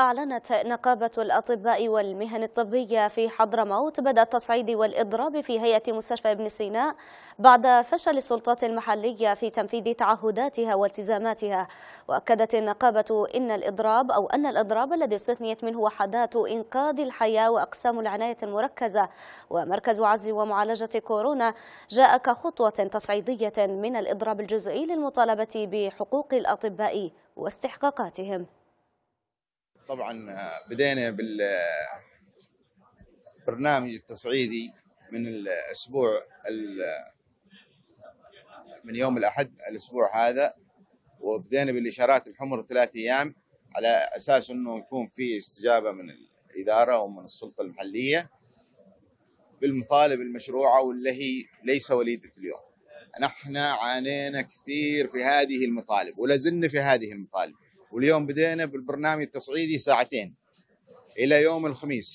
أعلنت نقابة الأطباء والمهن الطبية في حضرموت بدء التصعيد والإضراب في هيئة مستشفى ابن سيناء بعد فشل السلطات المحلية في تنفيذ تعهداتها والتزاماتها. وأكدت النقابة إن الإضراب أو أن الإضراب الذي استثنيت منه وحدات إنقاذ الحياة وأقسام العناية المركزة ومركز عزل ومعالجة كورونا جاء كخطوة تصعيدية من الإضراب الجزئي للمطالبة بحقوق الأطباء واستحقاقاتهم. طبعا بدينا بالبرنامج التصعيدي من الأسبوع من يوم الأحد الأسبوع هذا وبدينا بالإشارات الحمر ثلاث أيام على أساس إنه يكون في استجابة من الإدارة ومن السلطة المحلية بالمطالب المشروعة واللي هي ليس وليدة اليوم. نحن عانينا كثير في هذه المطالب ولازلنا في هذه المطالب واليوم بدينا بالبرنامج التصعيدي ساعتين إلى يوم الخميس.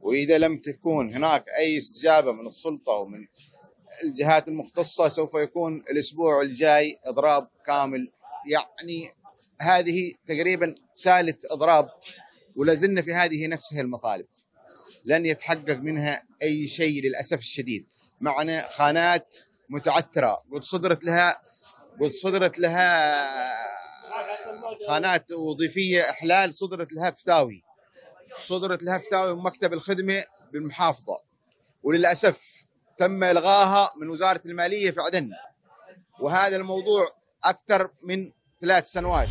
وإذا لم تكون هناك أي استجابة من السلطة ومن الجهات المختصة سوف يكون الأسبوع الجاي إضراب كامل. يعني هذه تقريبا ثالث إضراب ولازلنا في هذه نفسها المطالب. لن يتحقق منها أي شيء للأسف الشديد. معنا خانات متعتره قد صدرت لها قد صدرت لها خانات وظيفية إحلال صدرت لها فتاوي صدرت لها فتاوي من مكتب الخدمة بالمحافظة. وللأسف تم إلغاها من وزارة المالية في عدن. وهذا الموضوع أكثر من ثلاث سنوات.